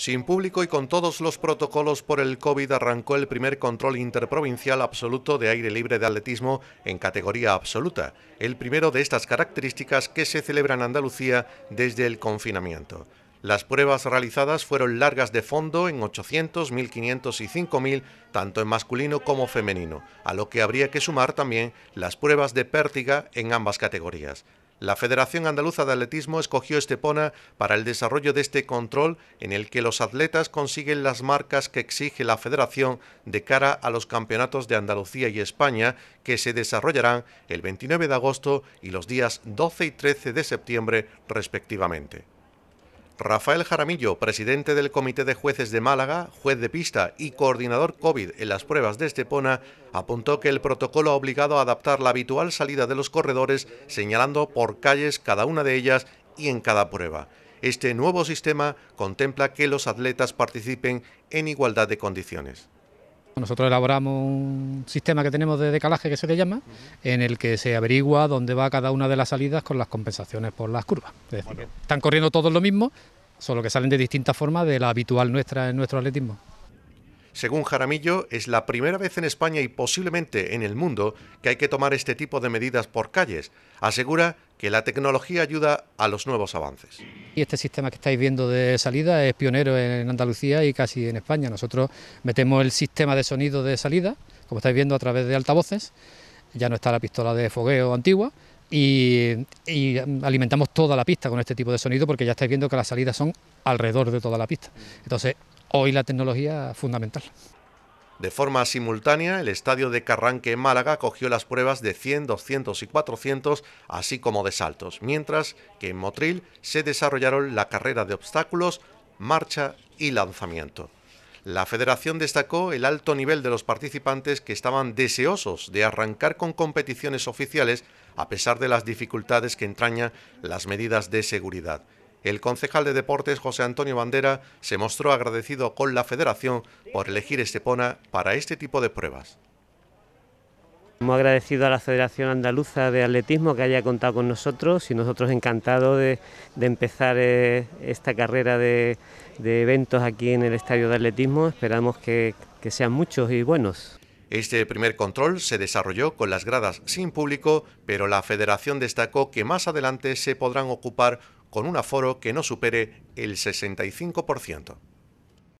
Sin público y con todos los protocolos por el COVID arrancó el primer control interprovincial absoluto de aire libre de atletismo en categoría absoluta, el primero de estas características que se celebra en Andalucía desde el confinamiento. Las pruebas realizadas fueron largas de fondo en 800, 1500 y 5000, tanto en masculino como femenino, a lo que habría que sumar también las pruebas de pértiga en ambas categorías. La Federación Andaluza de Atletismo escogió Estepona para el desarrollo de este control en el que los atletas consiguen las marcas que exige la Federación de cara a los campeonatos de Andalucía y España que se desarrollarán el 29 de agosto y los días 12 y 13 de septiembre respectivamente. Rafael Jaramillo, presidente del Comité de Jueces de Málaga, juez de pista y coordinador COVID en las pruebas de Estepona, apuntó que el protocolo ha obligado a adaptar la habitual salida de los corredores, señalando por calles cada una de ellas y en cada prueba. Este nuevo sistema contempla que los atletas participen en igualdad de condiciones. Nosotros elaboramos un sistema que tenemos de decalaje que se le llama, en el que se averigua dónde va cada una de las salidas con las compensaciones por las curvas. Es decir, están corriendo todos lo mismo, solo que salen de distintas formas de la habitual nuestra en nuestro atletismo. Según Jaramillo, es la primera vez en España y posiblemente en el mundo que hay que tomar este tipo de medidas por calles. Asegura que la tecnología ayuda a los nuevos avances. Y este sistema que estáis viendo de salida es pionero en Andalucía y casi en España. Nosotros metemos el sistema de sonido de salida, como estáis viendo a través de altavoces, ya no está la pistola de fogueo antigua, y, y, alimentamos toda la pista con este tipo de sonido porque ya estáis viendo que las salidas son alrededor de toda la pista. Entonces, hoy la tecnología es fundamental. De forma simultánea, el estadio de Carranque en Málaga cogió las pruebas de 100, 200 y 400, así como de saltos, mientras que en Motril se desarrollaron la carrera de obstáculos, marcha y lanzamiento. La federación destacó el alto nivel de los participantes que estaban deseosos de arrancar con competiciones oficiales a pesar de las dificultades que entrañan las medidas de seguridad. El concejal de deportes José Antonio Bandera se mostró agradecido con la federación por elegir Estepona para este tipo de pruebas. Hemos agradecido a la Federación Andaluza de Atletismo que haya contado con nosotros y nosotros encantados de, empezar eh, esta carrera de, eventos aquí en el Estadio de Atletismo. Esperamos que sean muchos y buenos. Este primer control se desarrolló con las gradas sin público, pero la federación destacó que más adelante se podrán ocupar con un aforo que no supere el 65%.